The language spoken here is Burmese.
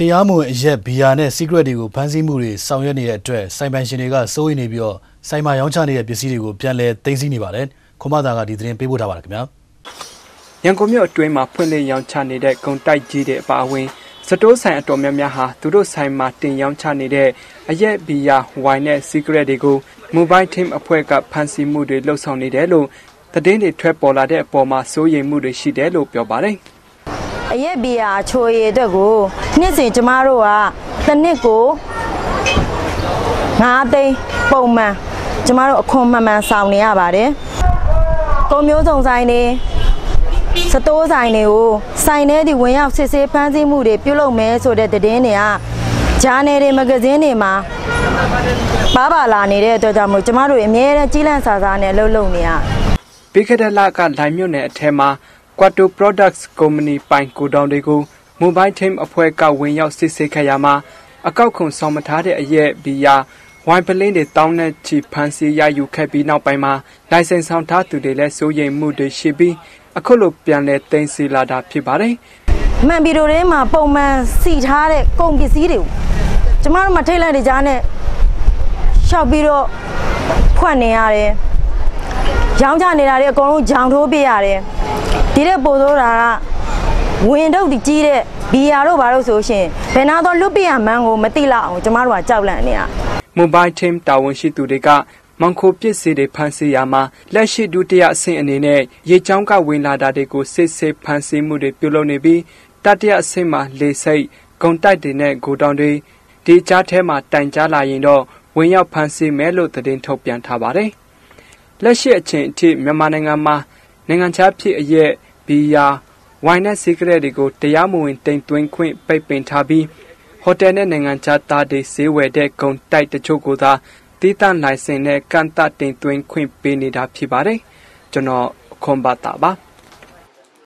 တရားမဝင်အရက်ဘီယာနဲ့စီးကရက်တွေကိုဖမ်းဆီးမှုတွေဆောင်ရွက်နေတဲ့အတွက်စိုင်ပိုင်ရှင်တွေကစိုးရိမ်နေပြီးတော့စိုင်မာရောင်းချနေတဲ့ပစ္စည်းတွေကိုပြန်လည်သိမ်းဆည်းနေပါတယ်။ခွန်မသာကဒီသတင်းပေးပို့ထားပါတယ်ခင်ဗျာ။ရန်ကုန်မြို့အတွင်းမှာဖွင့်လှစ်ရောင်းချနေတဲ့ဂုံတိုက်ကြီးတွေအပါအဝင်စတိုးဆိုင်အတော်များများဟာသူတို့ဆိုင်မှာတင်ရောင်းချနေတဲ့အရက်ဘီယာဝိုင်နဲ့စီးကရက်တွေကို Mobile Team အဖွဲ့ကဖမ်းဆီးမှုတွေလှုပ်ဆောင်နေတယ်လို့သတင်းတွေထွက်ပေါ်လာတဲ့အပေါ်မှာစိုးရိမ်မှုတွေရှိတယ်လို့ပြောပါတယ်။ အရက်ဘီယာချိုရည်အတွက်ကိုနှစ်စဉ်ကျမတို့ကတစ်နှစ်ကို9သိန်းပုံမှန်ကျမတို့အခွန်မှန်မှန်ဆောင်နေရပါတယ်။ကုန်မျိုးစုံဆိုင်တွေစတိုးဆိုင်တွေကိုဆိုင်ထဲဒီဝင်ရောက်စစ်ဆေးဖမ်းဆီးမှုတွေပြုလုပ်မယ်ဆိုတဲ့သတင်းတွေကဂျာနယ်တွေမဂဇင်းတွေမှာပါပါလာနေတဲ့အတွက်ကြောင့်မို့ကျမတို့အများနဲ့ကြီးလန့်စာစားနဲ့လှုပ်လှုပ်နေရပြီးခဲ့တဲ့လကလိုင်မြို့နယ်အထက်မှာ Quattro Products ကုမ္ပဏီပိုင်ကိုတောင်တွေကို Mobile Team အဖွဲ့ကဝင်ရောက်စစ်ဆေးခဲ့ရမှာအကောက်ခွန်ဆောင်မထားတဲ့အရက်ဘီယာဝိုင်ပလင်းတွေတောင်းနဲ့ချီဖန်စီရယူခဲ့ပြီးနောက်ပိုင်းမှာလိုင်စင်ဆောင်ထားသူတွေလည်းစိုးရိမ်မှုတွေရှိပြီးအခုလိုပြန်လဲတင်စီလာတာဖြစ်ပါတယ်။မှန်ဗီဒီယိုထဲမှာပုံမှန်စီထားတဲ့ကုန်ပစ္စည်းတွေကိုကျမတို့မထိတ်လိုက်တဲ့ကြားနဲ့ရှောက်ပြီးတော့ဖွက်နေရတယ်။ရောင်းချနေတာတွေအကုန်လုံးဂျောင်ထိုးပြရတယ်။ ဒီတဲ့ပို့သောတာကဝင်တော့ဒီကြီးတဲ့ဘီယာတို့ဘာလို့ဆိုရှင်ဘယ်နာတော့လွတ်ပြရမှန်းကိုမသိလောက်အောင်ကျမတို့ကကြောက်လန့်နေရ Mobile Team တာဝန်ရှိသူတွေကမောင်ခိုပစ္စည်းတွေဖန်ဆီးရမှာလက်ရှိဒုတိယအဆင့်အနေနဲ့ရေချောင်းကဝင်လာတာတွေကိုစစ်စစ်ဖန်ဆီးမှုတွေပြုလုပ်နေပြီးတတိယအဆင့်မှာလေစိတ်ဂုံတိုက်တွေနဲ့ဂိုတောင်တွေဒီကြားထဲမှာတိုင်ကြားလာရင်တော့ဝင်ရောက်ဖန်ဆီးမယ်လို့သတင်းထုတ်ပြန်ထားပါတယ်။လက်ရှိအချိန်အထိမြန်မာနိုင်ငံမှာနိုင်ငံခြားဖြစ်အရက် ဘီယာဝိုင်နဲ့စီကရက်တွေကိုတရားမဝင်တင်သွင်းခွင့်ပိတ်ပင်ထားပြီးဟိုတယ်နဲ့နိုင်ငံခြားသားတွေဈေးဝယ်တဲ့ကုန်တိုက်တချို့ကိုသာတီးတန့်လိုင်စင်နဲ့ကန့်သတ်တင်သွင်းခွင့်ပေးနေတာဖြစ်ပါတယ်ကျွန်တော်ခွန်ပါတာပါ